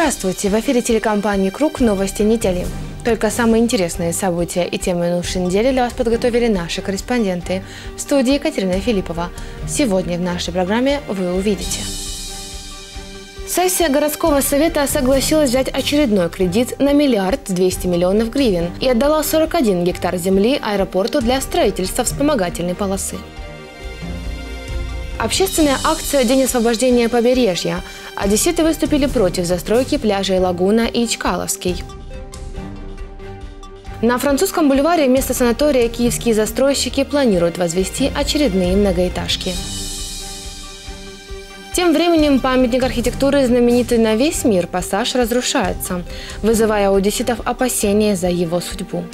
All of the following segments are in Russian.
Здравствуйте! В эфире телекомпании «Круг. Новости недели». Только самые интересные события и темы минувшей недели для вас подготовили наши корреспонденты. В студии Екатерина Филиппова. Сегодня в нашей программе вы увидите. Сессия городского совета согласилась взять очередной кредит на миллиард 200 миллионов гривен и отдала 41 гектар земли аэропорту для строительства вспомогательной полосы. Общественная акция «День освобождения побережья». Одесситы выступили против застройки пляжей Лагуна и Чкаловский. На французском бульваре вместо санатория киевские застройщики планируют возвести очередные многоэтажки. Тем временем памятник архитектуры, знаменитый на весь мир, пассаж разрушается, вызывая у одесситов опасения за его судьбу.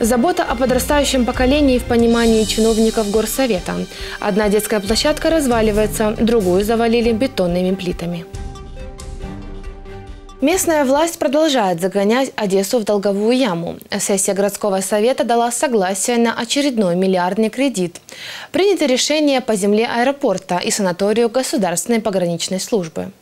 Забота о подрастающем поколении в понимании чиновников горсовета. Одна детская площадка разваливается, другую завалили бетонными плитами. Местная власть продолжает загонять Одессу в долговую яму. Сессия городского совета дала согласие на очередной миллиардный кредит. Принято решение по земле аэропорта и санаторию государственной пограничной службы.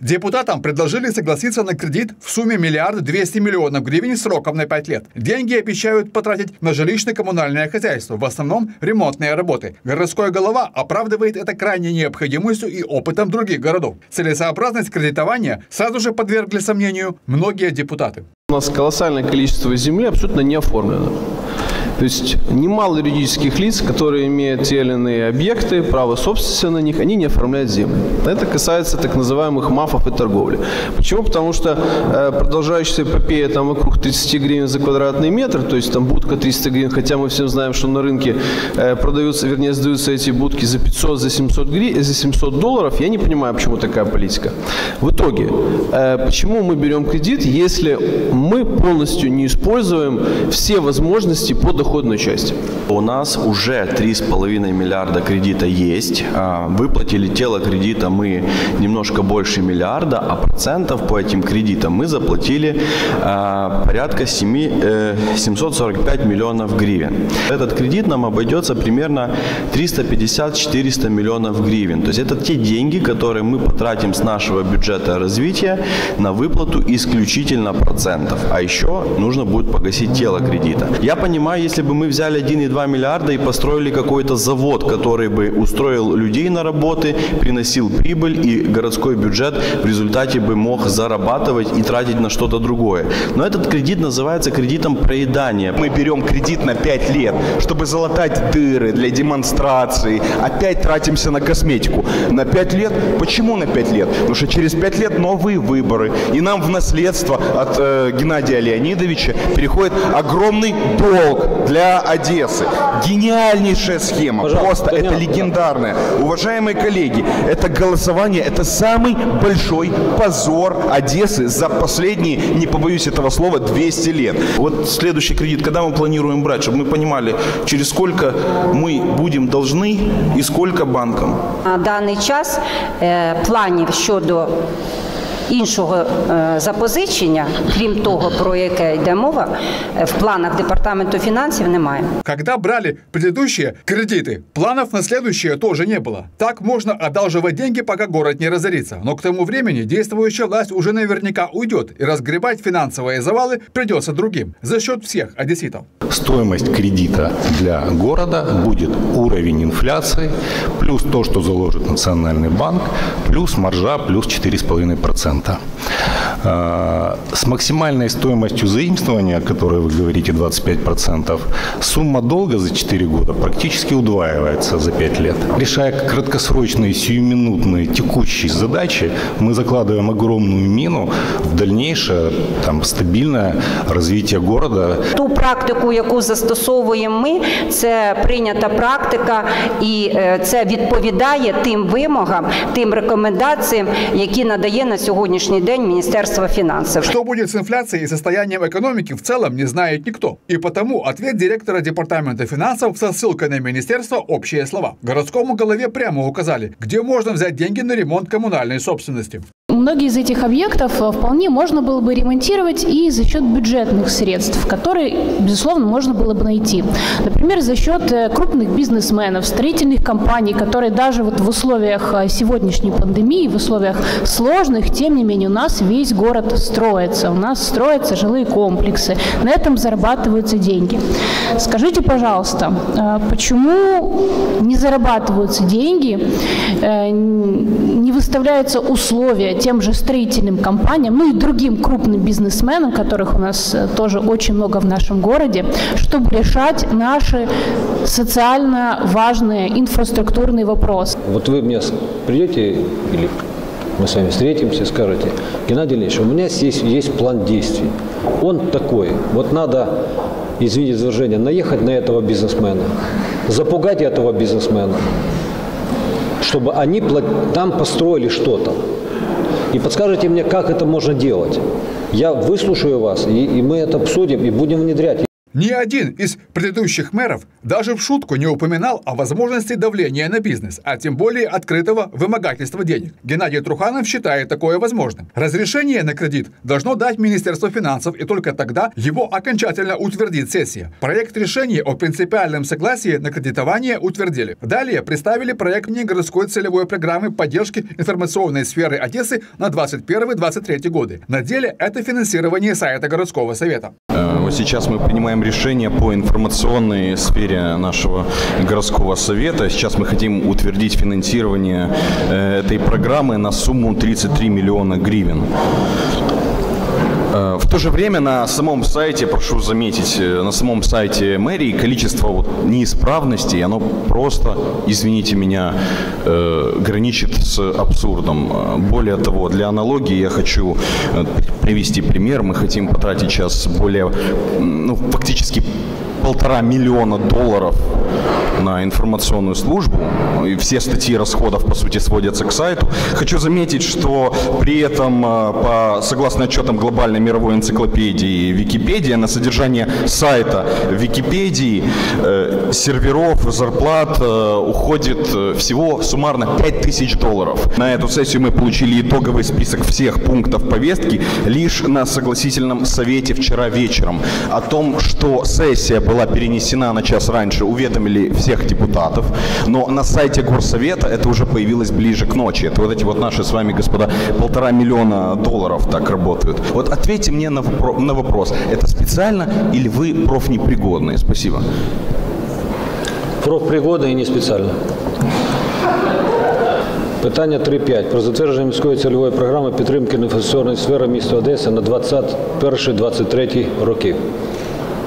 Депутатам предложили согласиться на кредит в сумме миллиард двести миллионов гривен сроком на 5 лет. Деньги обещают потратить на жилищно-коммунальное хозяйство, в основном ремонтные работы. Городской голова оправдывает это крайней необходимостью и опытом других городов. Целесообразность кредитования сразу же подвергли сомнению многие депутаты. У нас колоссальное количество земли абсолютно не оформлено. То есть немало юридических лиц, которые имеют те или иные объекты, право собственности на них, они не оформляют землю. Это касается так называемых мафов и торговли. Почему? Потому что э, продолжающаяся эпопея там вокруг 30 гривен за квадратный метр, то есть там будка 300 гривен, хотя мы всем знаем, что на рынке э, продаются, вернее, сдаются эти будки за 500, за 700, гривен, за 700 долларов. Я не понимаю, почему такая политика. В итоге, э, почему мы берем кредит, если мы полностью не используем все возможности по доходу доходную часть. У нас уже 3,5 миллиарда кредита есть. А, выплатили тело кредита мы немножко больше миллиарда, а процентов по этим кредитам мы заплатили а, порядка 7, 745 э, миллионов гривен. Этот кредит нам обойдется примерно 350-400 миллионов гривен. То есть это те деньги, которые мы потратим с нашего бюджета развития на выплату исключительно процентов. А еще нужно будет погасить тело кредита. Я понимаю, если если бы мы взяли 1,2 миллиарда и построили какой-то завод, который бы устроил людей на работы, приносил прибыль, и городской бюджет в результате бы мог зарабатывать и тратить на что-то другое. Но этот кредит называется кредитом проедания. Мы берем кредит на 5 лет, чтобы залатать дыры для демонстрации. Опять тратимся на косметику. На 5 лет? Почему на 5 лет? Потому что через 5 лет новые выборы. И нам в наследство от э, Геннадия Леонидовича переходит огромный долг для Одессы. Гениальнейшая схема. Пожалуйста, Просто это легендарная. Уважаемые коллеги, это голосование, это самый большой позор Одессы за последние, не побоюсь этого слова, 200 лет. Вот следующий кредит, когда мы планируем брать, чтобы мы понимали, через сколько мы будем должны и сколько банкам? На даний час э, планів щодо іншого запозичення, крім того, про яке йде мова, в планах департаменту финансов немає. Когда брали предыдущие кредиты, планов на следующие тоже не было. Так можно одалживать деньги, пока город не разорится. Но к тому времени действующая власть уже наверняка уйдет, и разгребать финансовые завалы придется другим за счет всех одесситов. Стоимость кредита для города будет уровень инфляции, плюс то, что заложит Национальный банк, плюс маржа, плюс 4,5%. А, с максимальной стоимостью заимствования, о которой вы говорите, 25%, сумма долга за 4 года практически удваивается за 5 лет. Решая краткосрочные, сиюминутные, текущие задачи, мы закладываем огромную мину в дальнейшее там, стабильное развитие города. Ту практику, яку застосовуємо ми, це прийнята практика, і це відповідає тим вимогам, тим рекомендаціям, які надає на сьогодні сегодняшний день Министерство финансов. Что будет с инфляцией и состоянием экономики в целом не знает никто. И потому ответ директора департамента финансов со ссылкой на министерство общие слова. Городскому голове прямо указали, где можно взять деньги на ремонт коммунальной собственности. Многие из этих объектов вполне можно было бы ремонтировать и за счет бюджетных средств, которые, безусловно, можно было бы найти. Например, за счет крупных бизнесменов, строительных компаний, которые даже вот в условиях сегодняшней пандемии, в условиях сложных, тем не менее, у нас весь город строится, у нас строятся жилые комплексы, на этом зарабатываются деньги. Скажите, пожалуйста, почему не зарабатываются деньги, не выставляются условия тем же строительным компаниям, ну и другим крупным бизнесменам, которых у нас э, тоже очень много в нашем городе, чтобы решать наши социально важные инфраструктурные вопросы. Вот вы мне придете или мы с вами встретимся, скажете, Геннадий Ильич, у меня есть, есть план действий. Он такой, вот надо, извините за выражение, наехать на этого бизнесмена, запугать этого бизнесмена, чтобы они там построили что-то. И подскажите мне, как это можно делать. Я выслушаю вас, и, и мы это обсудим, и будем внедрять. Ни один из предыдущих мэров даже в шутку не упоминал о возможности давления на бизнес, а тем более открытого вымогательства денег. Геннадий Труханов считает такое возможным. Разрешение на кредит должно дать Министерство финансов, и только тогда его окончательно утвердит сессия. Проект решения о принципиальном согласии на кредитование утвердили. Далее представили проект городской целевой программы поддержки информационной сферы Одессы на 21-23 годы. На деле это финансирование сайта городского совета. Э, сейчас мы принимаем решение по информационной сфере нашего городского совета. Сейчас мы хотим утвердить финансирование э, этой программы на сумму 33 миллиона гривен. Э, в то же время на самом сайте, прошу заметить, э, на самом сайте мэрии количество вот неисправностей, оно просто, извините меня, э, граничит с абсурдом. Более того, для аналогии я хочу привести пример. Мы хотим потратить сейчас более, ну, фактически полтора миллиона долларов на информационную службу, и все статьи расходов, по сути, сводятся к сайту. Хочу заметить, что при этом, э, по, согласно отчетам глобальной мировой энциклопедии Википедия, на содержание сайта Википедии э, серверов, зарплат э, уходит э, всего суммарно 5000 долларов. На эту сессию мы получили итоговый список всех пунктов повестки лишь на согласительном совете вчера вечером. О том, что сессия была перенесена на час раньше, уведомили все всех депутатов, но на сайте Горсовета это уже появилось ближе к ночи. Это вот эти вот наши с вами, господа, полтора миллиона долларов так работают. Вот ответьте мне на, вопро- на вопрос, это специально или вы профнепригодные? Спасибо. Профпригодний і не спеціально. Питання 3.5. Про затвердження міської цільової програми підтримки інвестиційної сфери міста Одеси на 21-23 роки.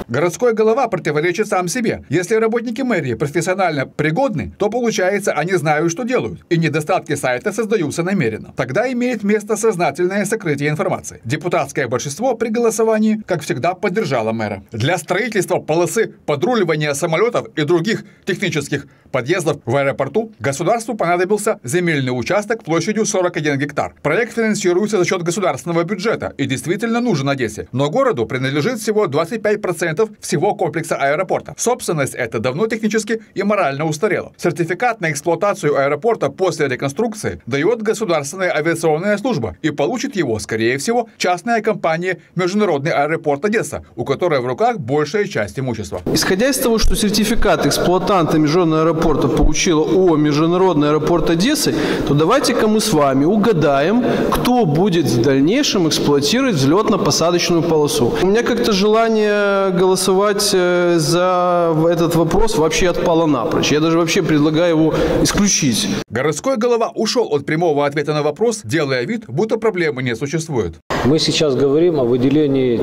Городской голова противоречит сам себе. Если работники мэрии профессионально пригодны, то получается, они знают, что делают. И недостатки сайта создаются намеренно. Тогда имеет место сознательное сокрытие информации. Депутатское большинство при голосовании, как всегда, поддержало мэра. Для строительства полосы подруливания самолетов и других технических подъездов в аэропорту государству понадобился земельный участок площадью 41 гектар. Проект финансируется за счет государственного бюджета и действительно нужен Одессе. Но городу принадлежит всего 25% всего комплекса аэропорта. Собственность эта давно технически и морально устарела. Сертификат на эксплуатацию аэропорта после реконструкции дает государственная авиационная служба и получит его, скорее всего, частная компания Международный аэропорт Одесса, у которой в руках большая часть имущества. Исходя из того, что сертификат эксплуатанта Международного аэропорта получила ООО Международный аэропорт Одессы, то давайте-ка мы с вами угадаем, кто будет в дальнейшем эксплуатировать взлетно-посадочную полосу. У меня как-то желание голосовать э, за этот вопрос вообще отпало напрочь. Я даже вообще предлагаю его исключить. Городской голова ушел от прямого ответа на вопрос, делая вид, будто проблемы не существует. Мы сейчас говорим о выделении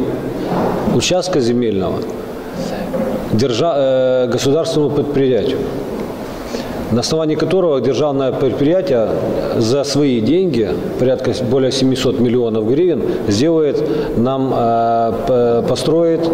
участка земельного держа, э, государственному предприятию на основании которого державное предприятие за свои деньги, порядка более 700 миллионов гривен, сделает нам, э, построит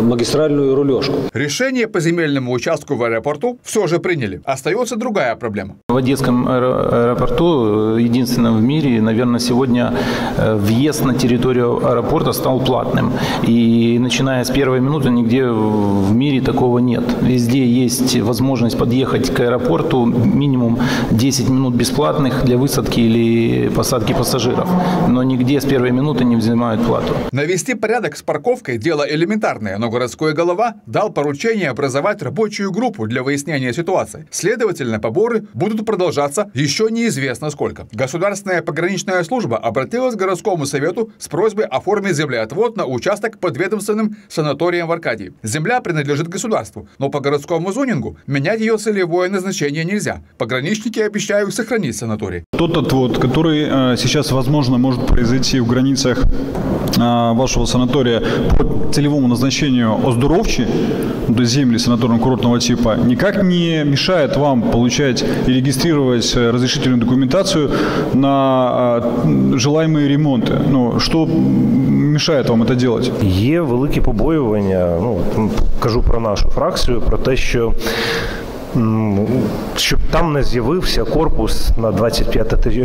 магистральную рулежку. Решение по земельному участку в аэропорту все же приняли. Остается другая проблема. В Одесском аэропорту, э, единственном в мире, наверное, сегодня э, въезд на территорию аэропорта стал платным. И начиная с первой минуты нигде в мире такого нет. Везде есть возможность подъехать к аэропорту минимум 10 минут бесплатных для высадки или посадки пассажиров. Но нигде с первой минуты не взимают плату. Навести порядок с парковкой – дело элементарное, но городской голова дал поручение образовать рабочую группу для выяснения ситуации. Следовательно, поборы будут продолжаться еще неизвестно сколько. Государственная пограничная служба обратилась к городскому совету с просьбой оформить землеотвод на участок под ведомственным санаторием в Аркадии. Земля принадлежит государству, но по городскому зонингу менять ее целевое назначение нельзя. Пограничники обещают сохранить санаторий. Тот отвод, который э, сейчас, возможно, может произойти в границах э, вашего санатория по целевому назначению оздоровчи, то есть земли санаторно-курортного типа, никак не мешает вам получать и регистрировать э, разрешительную документацию на желаемые ремонты. Ну, что мешає вам це робити? Є великі побоювання. Ну кажу про нашу фракцію, про те, що щоб там не з'явився корпус на 25 е,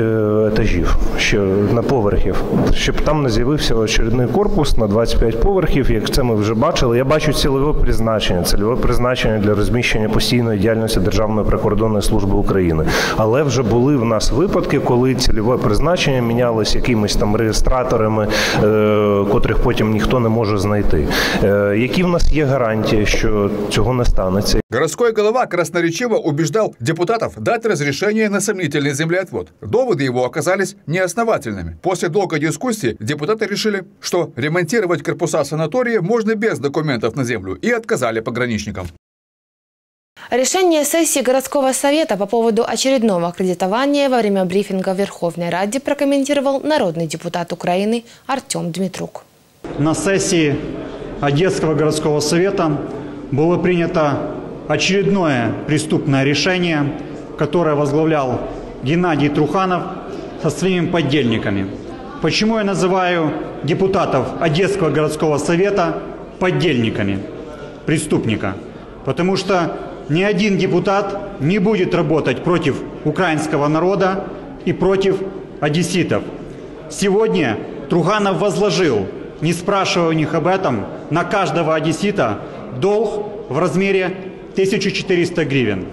етажів, що на поверхів, щоб там не з'явився очередний корпус на 25 поверхів, як це ми вже бачили. Я бачу цільове призначення, цільове призначення для розміщення постійної діяльності Державної прикордонної служби України. Але вже були в нас випадки, коли цільове призначення мінялось якимись там реєстраторами, е, котрих потім ніхто не може знайти. Е, які в нас є гарантії, що цього не станеться? Городской голова красноречиво убеждал депутатов дать разрешение на сомнительный землеотвод. Доводы его оказались неосновательными. После долгой дискуссии депутаты решили, что ремонтировать корпуса санатория можно без документов на землю и отказали пограничникам. Решение сессии городского совета по поводу очередного кредитования во время брифинга в Верховной Раде прокомментировал народный депутат Украины Артем Дмитрук. На сессии Одесского городского совета было принято очередное преступное решение, которое возглавлял Геннадий Труханов со своими поддельниками. Почему я называю депутатов Одесского городского совета поддельниками преступника? Потому что ни один депутат не будет работать против украинского народа и против одесситов. Сегодня Труханов возложил, не спрашивая у них об этом, на каждого одессита долг в размере 1400 гривен.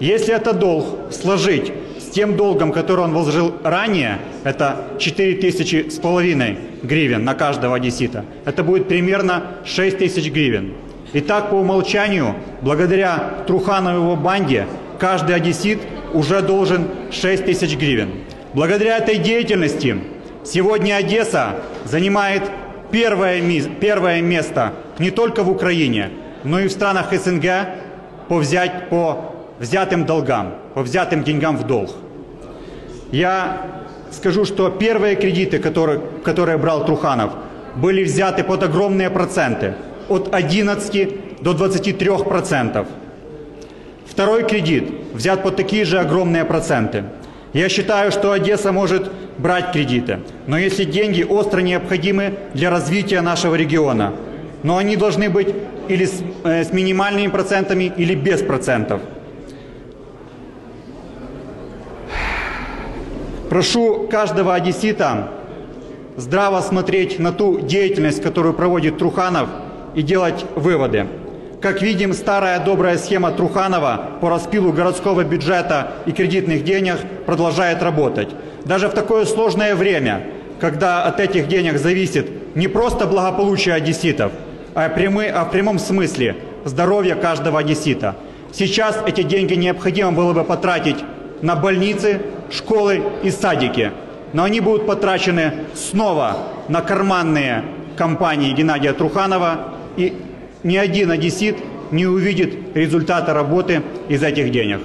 Если этот долг сложить с тем долгом, который он вложил ранее, это 4000 с половиной гривен на каждого одессита, это будет примерно 6000 гривен. И так по умолчанию, благодаря Труханову его банде, каждый одессит уже должен 6 тысяч гривен. Благодаря этой деятельности сегодня Одесса занимает первое, первое место не только в Украине, но и в странах СНГ по, взять, по взятым долгам, по взятым деньгам в долг. Я скажу, что первые кредиты, которые, которые брал Труханов, были взяты под огромные проценты, от 11 до 23 процентов. Второй кредит взят под такие же огромные проценты. Я считаю, что Одесса может брать кредиты, но если деньги остро необходимы для развития нашего региона, но они должны быть или с, э, с минимальными процентами, или без процентов. Прошу каждого одессита здраво смотреть на ту деятельность, которую проводит Труханов, и делать выводы. Как видим, старая добрая схема Труханова по распилу городского бюджета и кредитных денег продолжает работать. Даже в такое сложное время, когда от этих денег зависит не просто благополучие одесситов – а, прямы, а в прямом смысле здоровье каждого одессита. Сейчас эти деньги необходимо было бы потратить на больницы, школы и садики. Но они будут потрачены снова на карманные компании Геннадия Труханова. И ни один одессит не увидит результата работы из этих денег.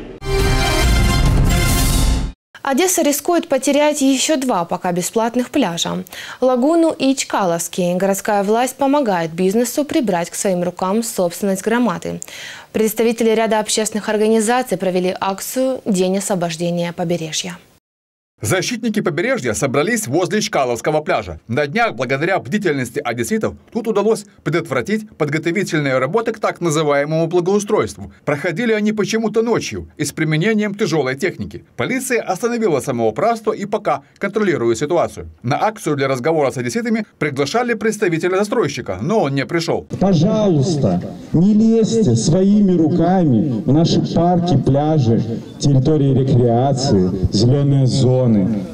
Одесса рискует потерять еще два пока бесплатных пляжа. Лагуну и Чкаловский. Городская власть помогает бизнесу прибрать к своим рукам собственность громады. Представители ряда общественных организаций провели акцию «День освобождения побережья». Защитники побережья собрались возле Чкаловского пляжа. На днях, благодаря бдительности одесситов, тут удалось предотвратить подготовительные работы к так называемому благоустройству. Проходили они почему-то ночью и с применением тяжелой техники. Полиция остановила самоуправство и пока контролирует ситуацию. На акцию для разговора с одесситами приглашали представителя застройщика, но он не пришел. Пожалуйста, не лезьте своими руками в наши парки, пляжи, территории рекреации, зеленые зоны,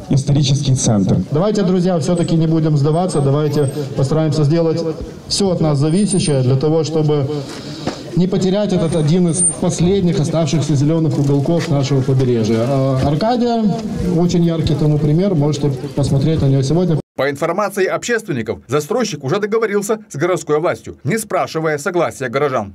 исторический центр. Давайте, друзья, все-таки не будем сдаваться, давайте постараемся сделать все от нас зависящее для того, чтобы не потерять этот один из последних оставшихся зеленых уголков нашего побережья. А Аркадия очень яркий тому пример, можете посмотреть на нее сегодня. По информации общественников, застройщик уже договорился с городской властью, не спрашивая согласия горожан.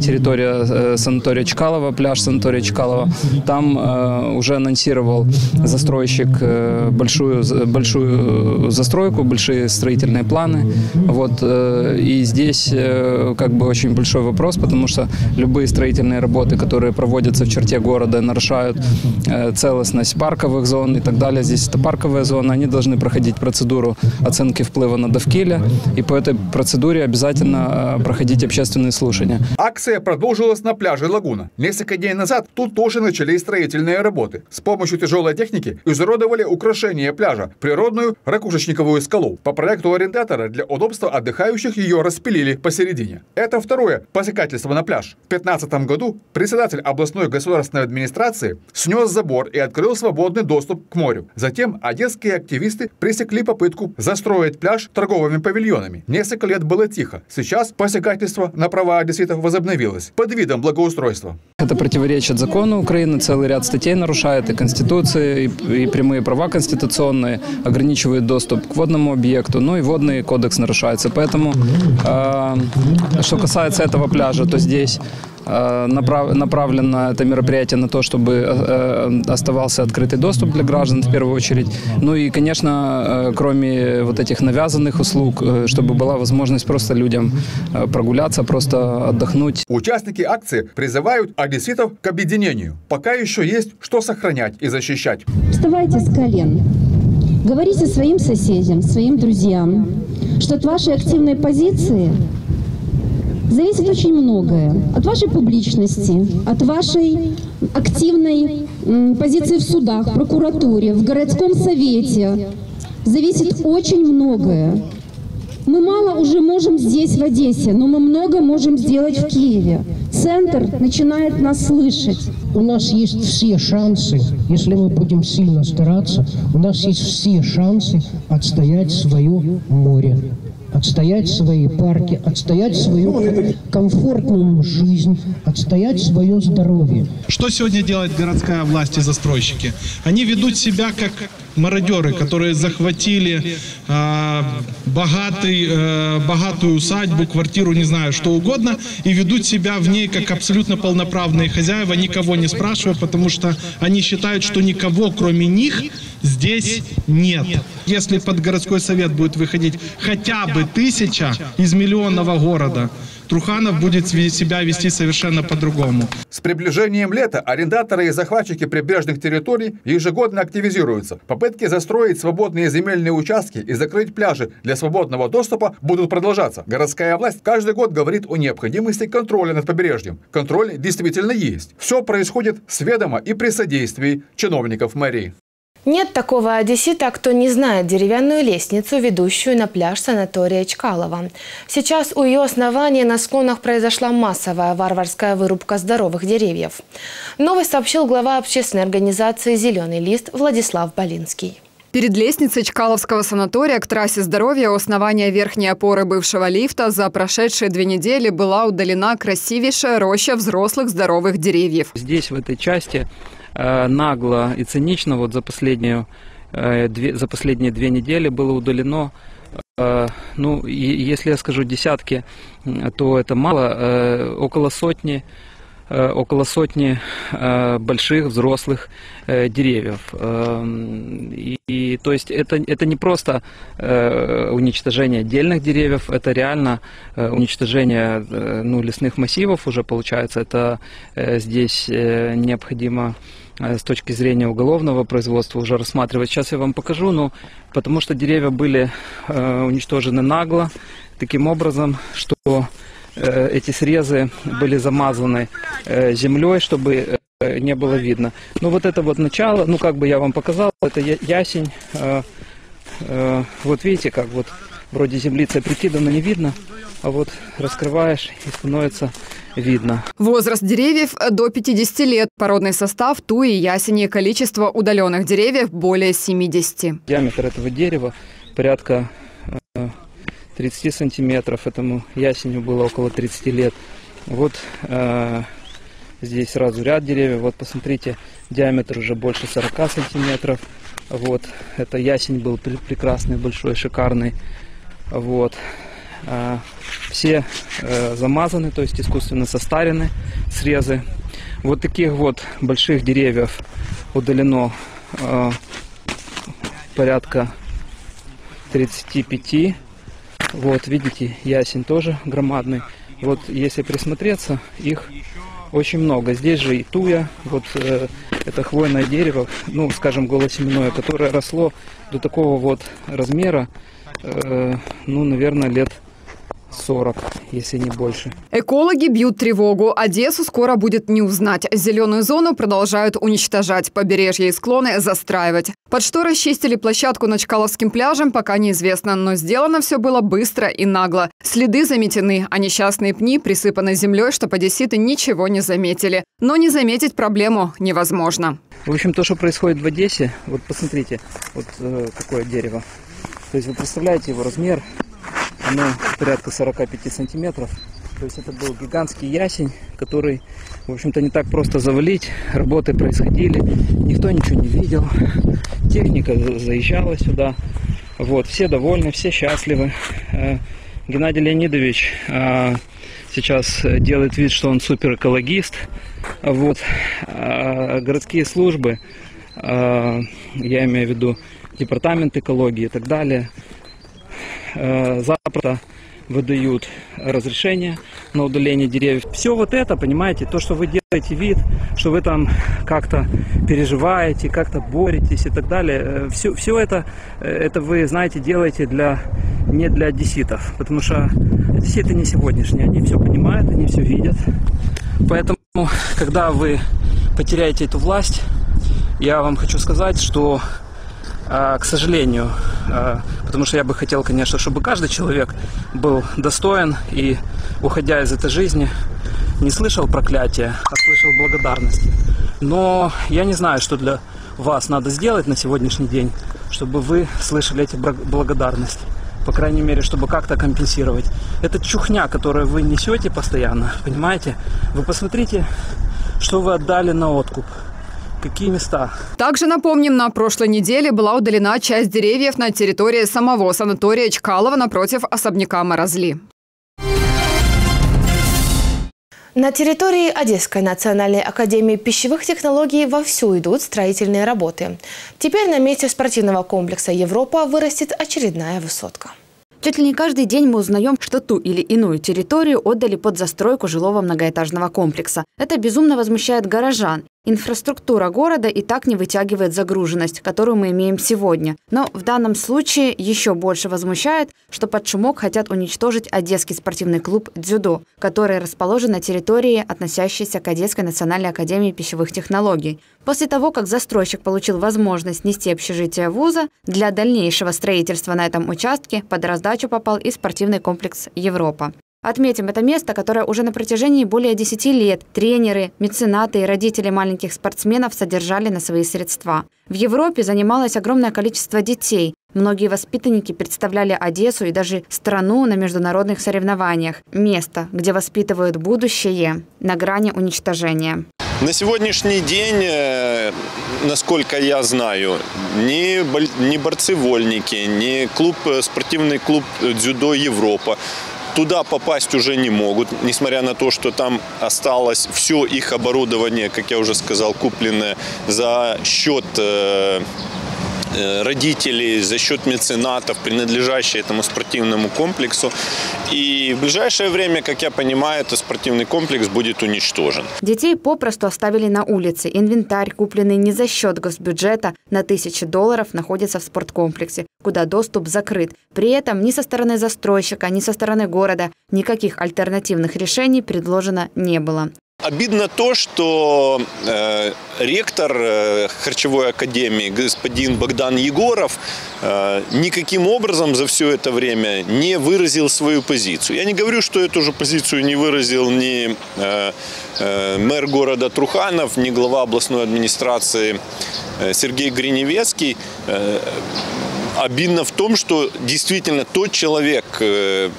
Территория э, санатория Чкалова, пляж санатория Чкалова. Там э, уже анонсировал застройщик э, большую, большую застройку, большие строительные планы. Вот, э, и здесь э, как бы очень большой вопрос, потому что любые строительные работы, которые проводятся в черте города, нарушают э, целостность парковых зон и так далее. Здесь это парковая зона, они должны проходить процедуру оценки вплыва на довкиля, и по этой процедуре обязательно э, проходить общественные слушания. Акция Акция продолжилась на пляже Лагуна. Несколько дней назад тут тоже начались строительные работы. С помощью тяжелой техники изуродовали украшение пляжа, природную ракушечниковую скалу. По проекту арендатора для удобства отдыхающих ее распилили посередине. Это второе посекательство на пляж. В 2015 году председатель областной государственной администрации снес забор и открыл свободный доступ к морю. Затем одесские активисты пресекли попытку застроить пляж торговыми павильонами. Несколько лет было тихо. Сейчас посягательство на права одесситов возобновилось появилась под видом благоустройства. Это противоречит закону Украины, целый ряд статей нарушает и Конституции, и, и прямые права конституционные, ограничивает доступ к водному объекту, ну и водный кодекс нарушается. Поэтому, э, что касается этого пляжа, то здесь направ, направлено это мероприятие на то, чтобы э, э, оставался открытый доступ для граждан в первую очередь. Ну и, конечно, кроме вот этих навязанных услуг, чтобы была возможность просто людям прогуляться, просто отдохнуть. Участники акции призывают одесситов к объединению. Пока еще есть что сохранять и защищать. Вставайте с колен. Говорите своим соседям, своим друзьям, что от вашей активной позиции зависит очень многое. От вашей публичности, от вашей активной позиции в судах, в прокуратуре, в городском совете. Зависит очень многое. Мы мало уже можем здесь, в Одессе, но мы много можем сделать в Киеве. Центр начинает нас слышать. У нас есть все шансы, если мы будем сильно стараться, у нас есть все шансы отстоять свое море отстоять свои парки, отстоять свою комфортную жизнь, отстоять свое здоровье. Что сегодня делает городская власть и застройщики? Они ведут себя как мародеры, которые захватили э, богатый, э, богатую усадьбу, квартиру, не знаю, что угодно, и ведут себя в ней как абсолютно полноправные хозяева, никого не спрашивая, потому что они считают, что никого, кроме них, здесь нет. Если под городской совет будет выходить хотя бы тысяча из миллионного города, Труханов будет себя вести совершенно по-другому. С приближением лета арендаторы и захватчики прибрежных территорий ежегодно активизируются. Попытки застроить свободные земельные участки и закрыть пляжи для свободного доступа будут продолжаться. Городская власть каждый год говорит о необходимости контроля над побережьем. Контроль действительно есть. Все происходит с ведома и при содействии чиновников мэрии. Нет такого одессита, кто не знает деревянную лестницу, ведущую на пляж санатория Чкалова. Сейчас у ее основания на склонах произошла массовая варварская вырубка здоровых деревьев. Новость сообщил глава общественной организации «Зеленый лист» Владислав Болинский. Перед лестницей Чкаловского санатория к трассе здоровья у основания верхней опоры бывшего лифта за прошедшие две недели была удалена красивейшая роща взрослых здоровых деревьев. Здесь, в этой части, нагло и цинично вот за, последнюю, э, две, за последние две недели было удалено э, ну, если я скажу десятки, то это мало, около сотни э, около сотни э, больших взрослых э, деревьев. И, и то есть это, это не просто уничтожение отдельных деревьев, это реально уничтожение ну, лесных массивов уже получается. Это здесь необходимо с точки зрения уголовного производства уже рассматривать. Сейчас я вам покажу, но потому что деревья были уничтожены нагло, таким образом, что Э, эти срезы были замазаны э, землей, чтобы э, не было видно. Ну вот это вот начало, ну как бы я вам показал, это ясень. Вот видите, как вот вроде землица прикидана, не видно, а вот раскрываешь и становится видно. Возраст деревьев до 50 лет, породный состав туи, ясени, количество удаленных деревьев более 70. Диаметр этого дерева порядка 30 сантиметров. Этому ясеню было около 30 лет. Вот э, здесь сразу ряд деревьев. Вот посмотрите, диаметр уже больше 40 сантиметров. Вот, это ясень был прекрасный, большой, шикарный. Вот. Э, все э, замазаны, то есть искусственно состарены срезы. Вот таких вот больших деревьев удалено э, порядка 35 вот, видите, ясень тоже громадный. Вот, если присмотреться, их очень много. Здесь же и туя, вот э, это хвойное дерево, ну, скажем, голосеменное, которое росло до такого вот размера, э, ну, наверное, лет 40, если не больше. Экологи бьют тревогу. Одессу скоро будет не узнать. Зеленую зону продолжают уничтожать. Побережье и склоны застраивать. Под что расчистили площадку над Чкаловским пляжем, пока неизвестно. Но сделано все было быстро и нагло. Следы заметены, а несчастные пни присыпаны землей, что одесситы ничего не заметили. Но не заметить проблему невозможно. В общем, то, что происходит в Одессе, вот посмотрите, вот э, какое дерево. То есть вы представляете его размер, оно порядка 45 сантиметров. То есть это был гигантский ясень, который, в общем-то, не так просто завалить. Работы происходили, никто ничего не видел. Техника заезжала сюда. Вот, все довольны, все счастливы. Э, Геннадий Леонидович э, сейчас делает вид, что он супер экологист. Вот. А городские службы, э, я имею в виду департамент экологии и так далее, Э, запросто выдают разрешение на удаление деревьев. Все вот это, понимаете, то, что вы делаете вид, что вы там как-то переживаете, как-то боретесь и так далее, все, э, все это, э, это вы, знаете, делаете для, не для одесситов, потому что одесситы не сегодняшние, они все понимают, они все видят. Поэтому, когда вы потеряете эту власть, я вам хочу сказать, что к сожалению, а, потому что я бы хотел, конечно, чтобы каждый человек был достоин и, уходя из этой жизни, не слышал проклятия, а слышал благодарности. Но я не знаю, что для вас надо сделать на сегодняшний день, чтобы вы слышали эти благодарности. По крайней мере, чтобы как-то компенсировать. Это чухня, которую вы несете постоянно, понимаете? Вы посмотрите, что вы отдали на откуп какие места. Также напомним, на прошлой неделе была удалена часть деревьев на территории самого санатория Чкалова напротив особняка Морозли. На территории Одесской национальной академии пищевых технологий вовсю идут строительные работы. Теперь на месте спортивного комплекса «Европа» вырастет очередная высотка. Чуть ли не каждый день мы узнаем, что ту или иную территорию отдали под застройку жилого многоэтажного комплекса. Это безумно возмущает горожан. Инфраструктура города и так не вытягивает загруженность, которую мы имеем сегодня. Но в данном случае еще больше возмущает, что под шумок хотят уничтожить Одесский спортивный клуб «Дзюдо», который расположен на территории, относящейся к Одесской национальной академии пищевых технологий. После того, как застройщик получил возможность нести общежитие вуза, для дальнейшего строительства на этом участке под раздачу попал и спортивный комплекс «Европа». Отметим, это место, которое уже на протяжении более 10 лет тренеры, меценаты и родители маленьких спортсменов содержали на свои средства. В Европе занималось огромное количество детей. Многие воспитанники представляли Одессу и даже страну на международных соревнованиях. Место, где воспитывают будущее на грани уничтожения. На сегодняшний день, э, насколько я знаю, ни, ни борцы-вольники, ни клуб, э, спортивный клуб «Дзюдо Европа» туда попасть уже не могут, несмотря на то, что там осталось все их оборудование, как я уже сказал, купленное за счет э, родителей, за счет меценатов, принадлежащие этому спортивному комплексу. И в ближайшее время, как я понимаю, этот спортивный комплекс будет уничтожен. Детей попросту оставили на улице. Инвентарь, купленный не за счет госбюджета, на тысячи долларов находится в спорткомплексе, куда доступ закрыт. При этом ни со стороны застройщика, ни со стороны города никаких альтернативных решений предложено не было. Обидно то, что э, ректор э, Харчевой академии, господин Богдан Егоров, э, никаким образом за все это время не выразил свою позицию. Я не говорю, что эту же позицию не выразил ни э, э, мэр города Труханов, ни глава областной администрации э, Сергей Гриневецкий. Э, обидно в том, что действительно тот человек, э,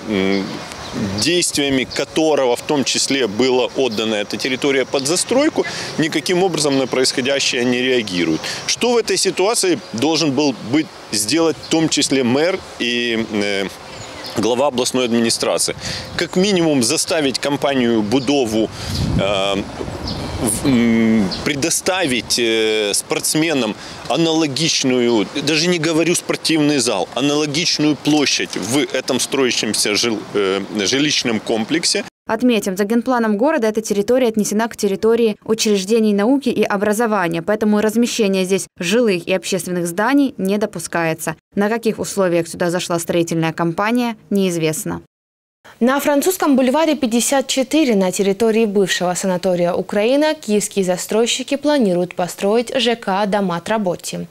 действиями которого в том числе была отдана эта территория под застройку, никаким образом на происходящее не реагируют. Что в этой ситуации должен был быть сделать в том числе мэр и э, глава областной администрации? Как минимум заставить компанию Будову э, предоставить э, спортсменам аналогичную, даже не говорю спортивный зал, аналогичную площадь в этом строящемся жил, э, жилищном комплексе. Отметим, за генпланом города эта территория отнесена к территории учреждений науки и образования, поэтому размещение здесь жилых и общественных зданий не допускается. На каких условиях сюда зашла строительная компания, неизвестно. На французском бульваре 54 на территории бывшего санатория «Украина» киевские застройщики планируют построить ЖК «Домат работе»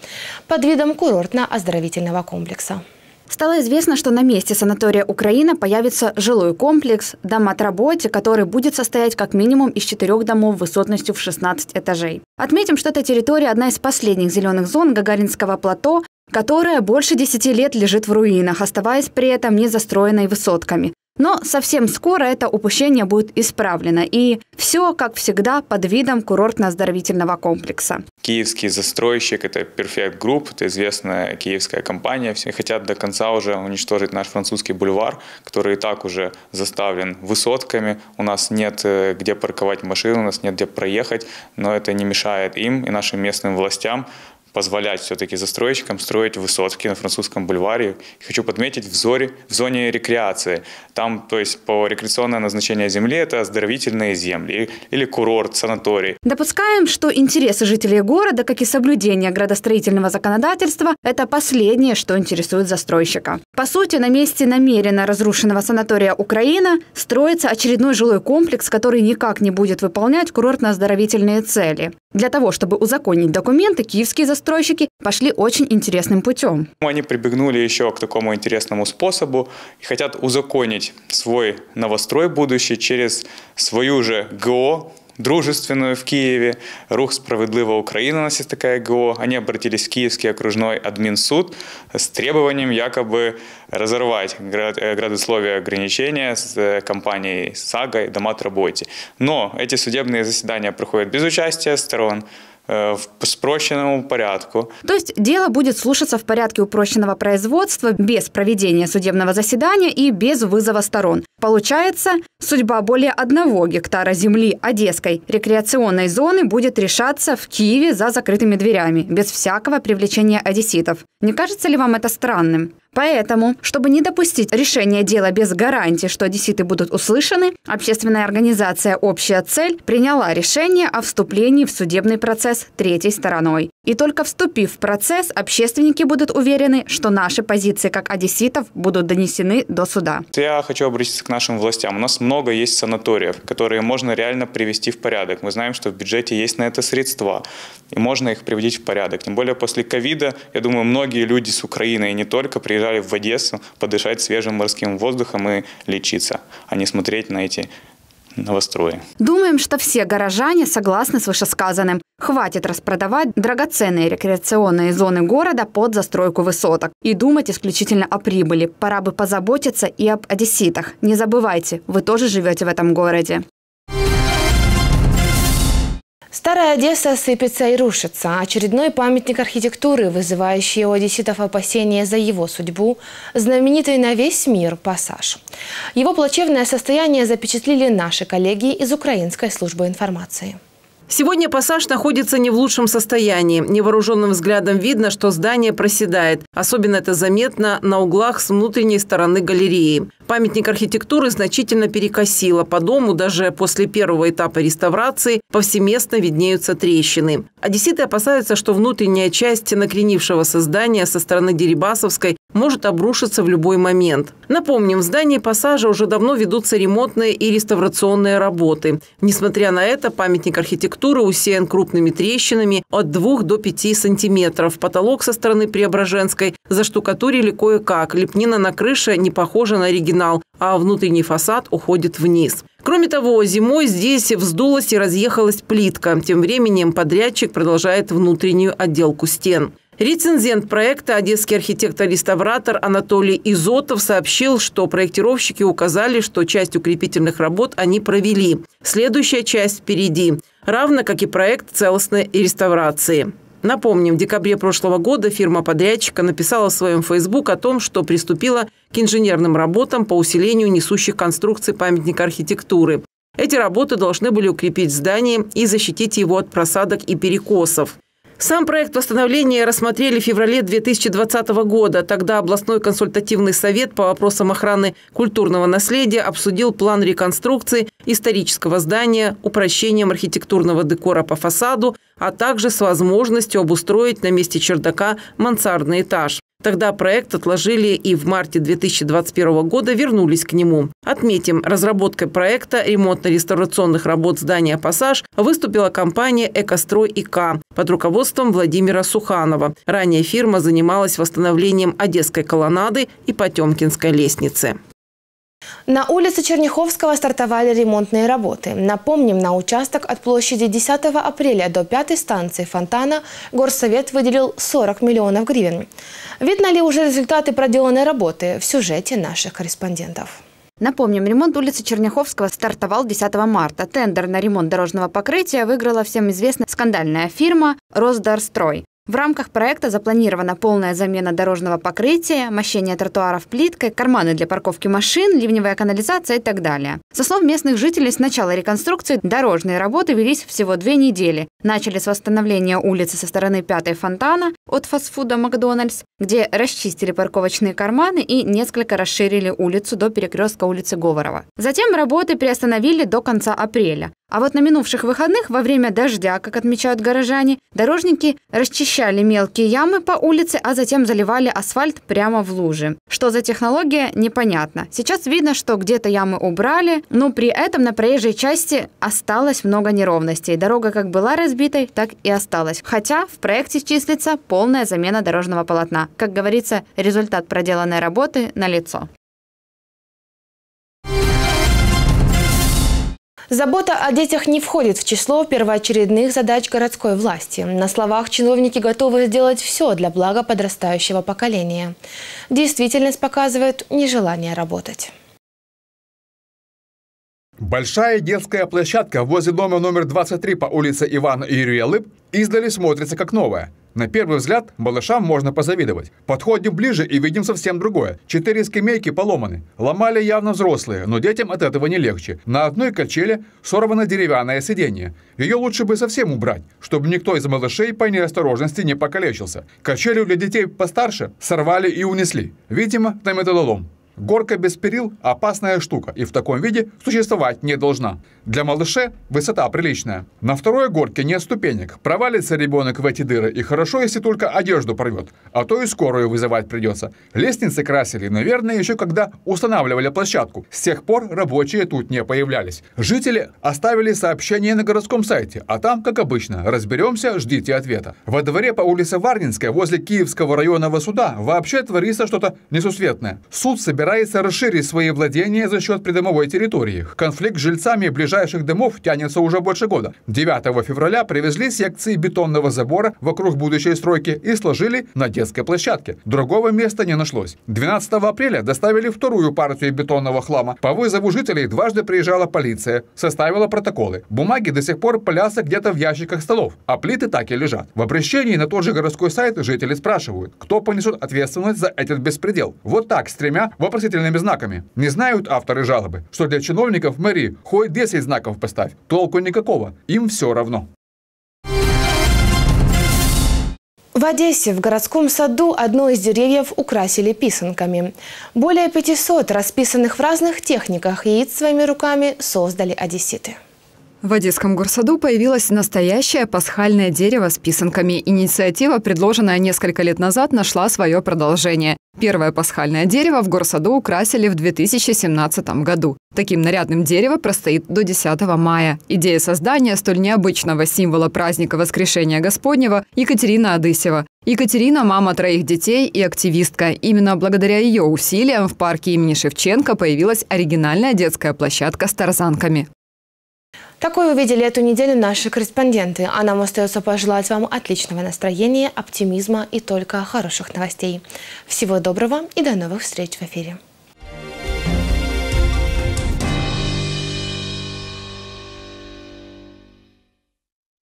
под видом курортно-оздоровительного комплекса. Стало известно, что на месте санатория «Украина» появится жилой комплекс «Домат работе», который будет состоять как минимум из четырех домов высотностью в 16 этажей. Отметим, что эта территория – одна из последних зеленых зон Гагаринского плато, которая больше 10 лет лежит в руинах, оставаясь при этом не застроенной высотками. Но совсем скоро это упущение будет исправлено. И все, как всегда, под видом курортно-оздоровительного комплекса. Киевский застройщик – это Perfect Group, это известная киевская компания. Все хотят до конца уже уничтожить наш французский бульвар, который и так уже заставлен высотками. У нас нет э, где парковать машины, у нас нет где проехать, но это не мешает им и нашим местным властям позволять все-таки застройщикам строить высотки на французском бульваре. хочу подметить в, зоре, в зоне рекреации. Там, то есть по рекреационное назначение земли это оздоровительные земли или курорт, санаторий. Допускаем, что интересы жителей города, как и соблюдение градостроительного законодательства, это последнее, что интересует застройщика. По сути, на месте намеренно разрушенного санатория «Украина» строится очередной жилой комплекс, который никак не будет выполнять курортно-оздоровительные цели. Для того, чтобы узаконить документы, киевские застройщики пошли очень интересным путем. Они прибегнули еще к такому интересному способу и хотят узаконить свой новострой будущий через свою же ГО, дружественную в Киеве. Рух «Справедлива Украина» у нас есть такая ГО. Они обратились в Киевский окружной админсуд с требованием якобы разорвать э, градословие ограничения с э, компанией «Сага» и «Домат Работе». Но эти судебные заседания проходят без участия сторон, в спрощенному порядку. То есть дело будет слушаться в порядке упрощенного производства без проведения судебного заседания и без вызова сторон. Получается, судьба более одного гектара земли Одесской рекреационной зоны будет решаться в Киеве за закрытыми дверями, без всякого привлечения одесситов. Не кажется ли вам это странным? Поэтому, чтобы не допустить решения дела без гарантии, что одесситы будут услышаны, общественная организация «Общая цель» приняла решение о вступлении в судебный процесс третьей стороной. И только вступив в процесс, общественники будут уверены, что наши позиции как одесситов будут донесены до суда. Я хочу обратиться к нашим властям. У нас много есть санаториев, которые можно реально привести в порядок. Мы знаем, что в бюджете есть на это средства, и можно их приводить в порядок. Тем более после ковида, я думаю, многие люди с Украины и не только приезжали в Одессу подышать свежим морским воздухом и лечиться, а не смотреть на эти новострои. Думаем, что все горожане согласны с вышесказанным. Хватит распродавать драгоценные рекреационные зоны города под застройку высоток и думать исключительно о прибыли. Пора бы позаботиться и об одесситах. Не забывайте, вы тоже живете в этом городе. Старая Одесса сыпется и рушится. Очередной памятник архитектуры, вызывающий у одесситов опасения за его судьбу, знаменитый на весь мир «Пассаж». Его плачевное состояние запечатлели наши коллеги из Украинской службы информации. Сегодня пассаж находится не в лучшем состоянии. Невооруженным взглядом видно, что здание проседает. Особенно это заметно на углах с внутренней стороны галереи. Памятник архитектуры значительно перекосило. По дому даже после первого этапа реставрации повсеместно виднеются трещины. Одесситы опасаются, что внутренняя часть накренившегося здания со стороны Дерибасовской может обрушиться в любой момент. Напомним, в здании пассажа уже давно ведутся ремонтные и реставрационные работы. Несмотря на это, памятник архитектуры усеян крупными трещинами от 2 до 5 сантиметров. Потолок со стороны Преображенской заштукатурили кое-как. Лепнина на крыше не похожа на оригинал, а внутренний фасад уходит вниз. Кроме того, зимой здесь вздулась и разъехалась плитка. Тем временем подрядчик продолжает внутреннюю отделку стен. Рецензент проекта, одесский архитектор-реставратор Анатолий Изотов сообщил, что проектировщики указали, что часть укрепительных работ они провели. Следующая часть впереди, равно как и проект целостной реставрации. Напомним, в декабре прошлого года фирма подрядчика написала в своем Facebook о том, что приступила к инженерным работам по усилению несущих конструкций памятника архитектуры. Эти работы должны были укрепить здание и защитить его от просадок и перекосов. Сам проект восстановления рассмотрели в феврале 2020 года. Тогда областной консультативный совет по вопросам охраны культурного наследия обсудил план реконструкции исторического здания, упрощением архитектурного декора по фасаду, а также с возможностью обустроить на месте чердака мансардный этаж. Тогда проект отложили и в марте 2021 года вернулись к нему. Отметим, разработкой проекта ремонтно-реставрационных работ здания «Пассаж» выступила компания «Экострой ИК» под руководством Владимира Суханова. Ранее фирма занималась восстановлением Одесской колоннады и Потемкинской лестницы. На улице Черняховского стартовали ремонтные работы. Напомним, на участок от площади 10 апреля до 5 станции фонтана Горсовет выделил 40 миллионов гривен. Видно ли уже результаты проделанной работы в сюжете наших корреспондентов? Напомним, ремонт улицы Черняховского стартовал 10 марта. Тендер на ремонт дорожного покрытия выиграла всем известная скандальная фирма «Росдарстрой». В рамках проекта запланирована полная замена дорожного покрытия, мощение тротуаров плиткой, карманы для парковки машин, ливневая канализация и так далее. Со слов местных жителей, с начала реконструкции дорожные работы велись всего две недели. Начали с восстановления улицы со стороны пятой фонтана от фастфуда «Макдональдс», где расчистили парковочные карманы и несколько расширили улицу до перекрестка улицы Говорова. Затем работы приостановили до конца апреля. А вот на минувших выходных во время дождя, как отмечают горожане, дорожники расчищали мелкие ямы по улице, а затем заливали асфальт прямо в лужи. Что за технология, непонятно. Сейчас видно, что где-то ямы убрали, но при этом на проезжей части осталось много неровностей. Дорога как была разбитой, так и осталась. Хотя в проекте числится полная замена дорожного полотна. Как говорится, результат проделанной работы налицо. Забота о детях не входит в число первоочередных задач городской власти. На словах чиновники готовы сделать все для блага подрастающего поколения. Действительность показывает нежелание работать. Большая детская площадка возле дома номер 23 по улице Ивана Юрия Лып издали смотрится как новая – на первый взгляд малышам можно позавидовать. Подходим ближе и видим совсем другое. Четыре скамейки поломаны. Ломали явно взрослые, но детям от этого не легче. На одной качеле сорвано деревянное сиденье. Ее лучше бы совсем убрать, чтобы никто из малышей по неосторожности не покалечился. Качелю для детей постарше сорвали и унесли. Видимо, на металлолом. Горка без перил – опасная штука и в таком виде существовать не должна. Для малыша высота приличная. На второй горке нет ступенек. Провалится ребенок в эти дыры и хорошо, если только одежду порвет, а то и скорую вызывать придется. Лестницы красили, наверное, еще когда устанавливали площадку. С тех пор рабочие тут не появлялись. Жители оставили сообщение на городском сайте, а там, как обычно, разберемся, ждите ответа. Во дворе по улице Варнинская возле Киевского районного суда вообще творится что-то несусветное. Суд собирается собирается расширить свои владения за счет придомовой территории. Конфликт с жильцами ближайших домов тянется уже больше года. 9 февраля привезли секции бетонного забора вокруг будущей стройки и сложили на детской площадке. Другого места не нашлось. 12 апреля доставили вторую партию бетонного хлама. По вызову жителей дважды приезжала полиция, составила протоколы. Бумаги до сих пор пылятся где-то в ящиках столов, а плиты так и лежат. В обращении на тот же городской сайт жители спрашивают, кто понесет ответственность за этот беспредел. Вот так, с тремя вопросительными знаками. Не знают авторы жалобы, что для чиновников мэрии хоть 10 знаков поставь, толку никакого, им все равно. В Одессе в городском саду одно из деревьев украсили писанками. Более 500 расписанных в разных техниках яиц своими руками создали одесситы. В Одесском горсаду появилось настоящее пасхальное дерево с писанками. Инициатива, предложенная несколько лет назад, нашла свое продолжение. Первое пасхальное дерево в горсаду украсили в 2017 году. Таким нарядным дерево простоит до 10 мая. Идея создания столь необычного символа праздника Воскрешения Господнего Екатерина Адысева. Екатерина – мама троих детей и активистка. Именно благодаря ее усилиям в парке имени Шевченко появилась оригинальная детская площадка с тарзанками. Такое увидели эту неделю наши корреспонденты. А нам остается пожелать вам отличного настроения, оптимизма и только хороших новостей. Всего доброго и до новых встреч в эфире.